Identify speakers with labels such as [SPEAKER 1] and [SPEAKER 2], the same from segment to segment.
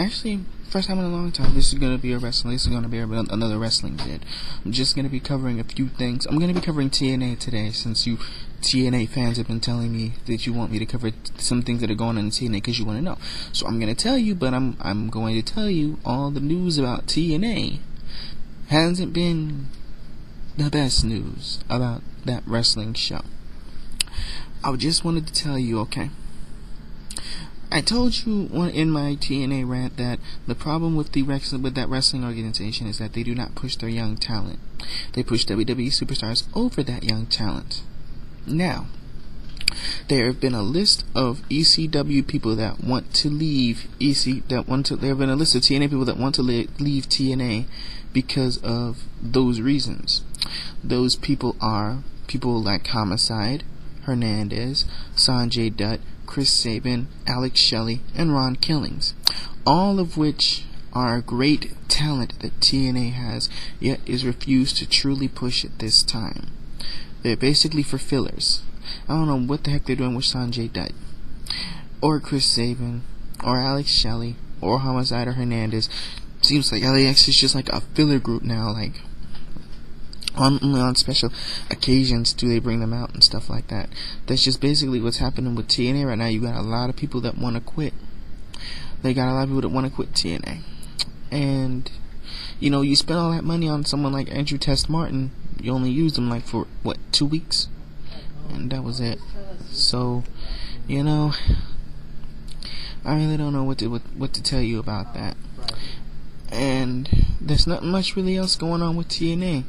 [SPEAKER 1] actually, first time in a long time, this is gonna be a wrestling. This is gonna be another wrestling vid. I'm just gonna be covering a few things. I'm gonna be covering TNA today, since you TNA fans have been telling me that you want me to cover some things that are going on in TNA because you want to know. So I'm gonna tell you, but I'm I'm going to tell you all the news about TNA hasn't been the best news about that wrestling show. I just wanted to tell you, okay. I told you in my TNA rant that the problem with the wrestling with that wrestling organization is that they do not push their young talent. They push WWE superstars over that young talent. Now, there have been a list of ECW people that want to leave EC that want to. There have been a list of TNA people that want to leave TNA because of those reasons. Those people are people like Homicide, Hernandez, Sanjay Dutt, Chris Sabin, Alex Shelley, and Ron Killings, all of which are great talent that TNA has, yet is refused to truly push at this time. They're basically for fillers. I don't know what the heck they're doing with Sanjay Dutt, or Chris Sabin, or Alex Shelley, or Homicide or Hernandez. Seems like LAX is just like a filler group now, like only on special occasions do they bring them out and stuff like that. That's just basically what's happening with TNA right now. You got a lot of people that want to quit. They got a lot of people that want to quit TNA, and you know you spend all that money on someone like Andrew Test Martin. You only use them like for what two weeks, and that was it. So, you know, I really don't know what to what, what to tell you about that and there's not much really else going on with TNA.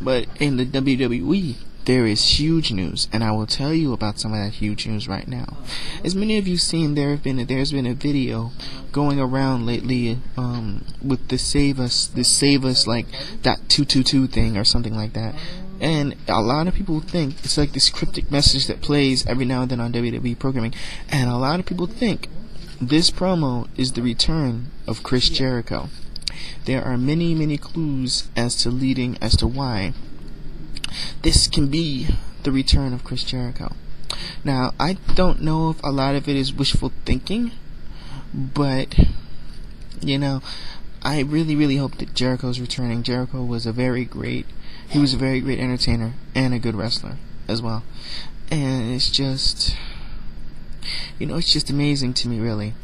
[SPEAKER 1] But in the WWE, there is huge news, and I will tell you about some of that huge news right now. As many of you seen, there have been a, there's been a video going around lately um, with the Save Us, the Save Us like that two two two thing or something like that. And a lot of people think it's like this cryptic message that plays every now and then on WWE programming, and a lot of people think this promo is the return of Chris Jericho. There are many, many clues as to leading as to why this can be the return of Chris Jericho. Now, I don't know if a lot of it is wishful thinking, but you know, I really, really hope that Jericho's returning. Jericho was a very great, he was a very great entertainer and a good wrestler as well. And it's just, you know, it's just amazing to me, really.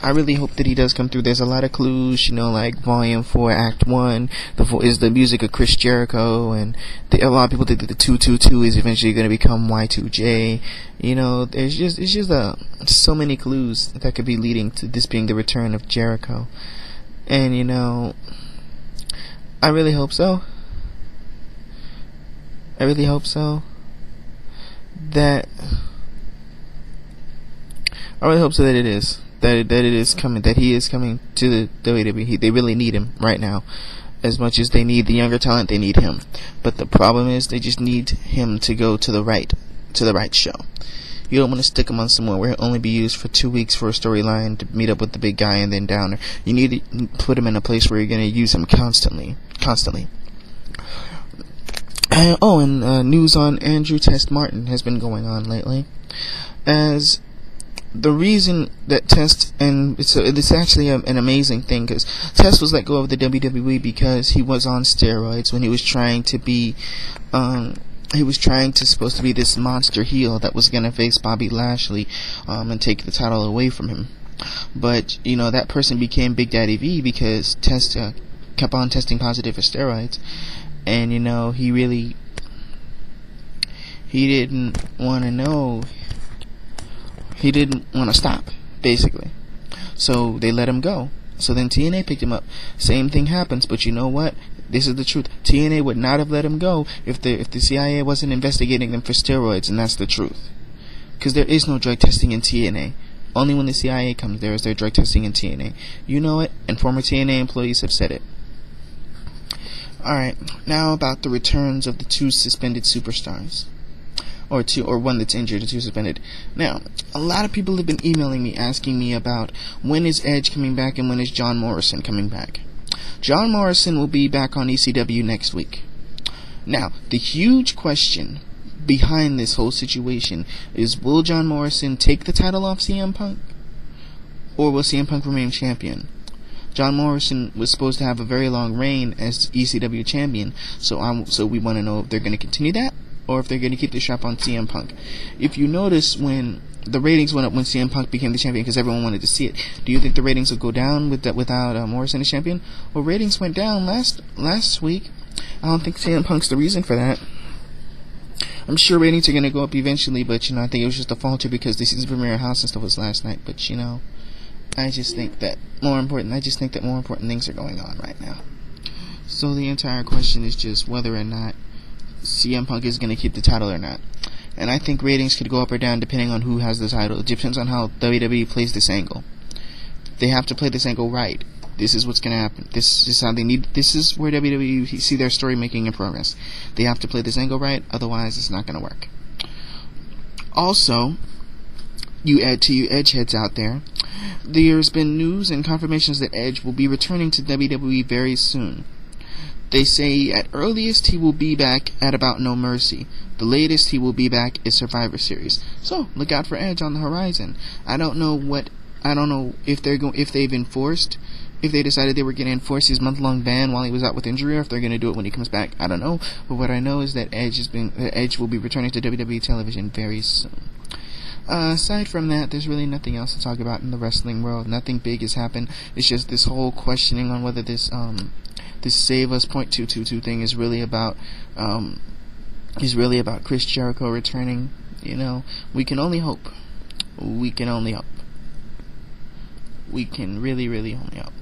[SPEAKER 1] I really hope that he does come through. There's a lot of clues, you know, like Volume Four, Act One, the is the music of Chris Jericho, and the, a lot of people think that the two two two is eventually going to become Y two J. You know, there's just it's just uh, so many clues that could be leading to this being the return of Jericho, and you know, I really hope so. I really hope so. That I really hope so that it is that that it is coming, that he is coming to the WWE. They really need him right now. As much as they need the younger talent, they need him. But the problem is, they just need him to go to the right, to the right show. You don't want to stick him on somewhere where he'll only be used for two weeks for a storyline to meet up with the big guy and then down. You need to put him in a place where you're going to use him constantly, constantly. Oh, and uh, news on Andrew Test Martin has been going on lately, as the reason that Test and it's a, it's actually a, an amazing thing because Test was let go of the WWE because he was on steroids when he was trying to be um, he was trying to supposed to be this monster heel that was gonna face Bobby Lashley um, and take the title away from him. But you know that person became Big Daddy V because Test uh, kept on testing positive for steroids, and you know he really he didn't want to know he didn't want to stop, basically. So they let him go. So then TNA picked him up. Same thing happens, but you know what? This is the truth. TNA would not have let him go if the if the CIA wasn't investigating them for steroids, and that's the truth. Because there is no drug testing in TNA. Only when the CIA comes there is there drug testing in TNA. You know it, and former TNA employees have said it. Alright, now about the returns of the two suspended superstars or two or one that's injured and two suspended. Now, a lot of people have been emailing me asking me about when is Edge coming back and when is John Morrison coming back. John Morrison will be back on ECW next week. Now, the huge question behind this whole situation is will John Morrison take the title off CM Punk? Or will CM Punk remain champion? John Morrison was supposed to have a very long reign as ECW champion. So I'm so we want to know if they're going to continue that or if they're going to keep the strap on CM Punk. If you notice when the ratings went up when CM Punk became the champion because everyone wanted to see it. Do you think the ratings will go down with that without uh, Morrison as champion? Well, ratings went down last last week. I don't think CM Punk's the reason for that. I'm sure ratings are gonna go up eventually, but you know I think it was just a falter because the season premiere house and stuff was last night. But you know, I just think that more important. I just think that more important things are going on right now. So the entire question is just whether or not CM Punk is gonna keep the title or not and I think ratings could go up or down depending on who has the title. It depends on how WWE plays this angle. They have to play this angle right. This is what's going to happen. This is how they need. This is where WWE see their story making in progress. They have to play this angle right, otherwise it's not going to work. Also, you add to you Edge heads out there. There's been news and confirmations that Edge will be returning to WWE very soon. They say at earliest he will be back at about No Mercy. The latest he will be back is Survivor Series. So look out for Edge on the horizon. I don't know what I don't know if they're going if they've enforced if they decided they were going to enforce his month long ban while he was out with injury or if they're going to do it when he comes back. I don't know. But what I know is that Edge has been Edge will be returning to WWE television very soon. Uh, aside from that, there's really nothing else to talk about in the wrestling world. Nothing big has happened. It's just this whole questioning on whether this um, this Save Us point two two two thing is really about um, is really about Chris Jericho returning. You know, we can only hope. We can only hope. We can really, really only hope.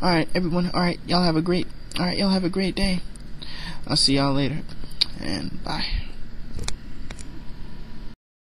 [SPEAKER 1] All right, everyone. All right, y'all have a great. All right, y'all have a great day. I'll see y'all later, and bye.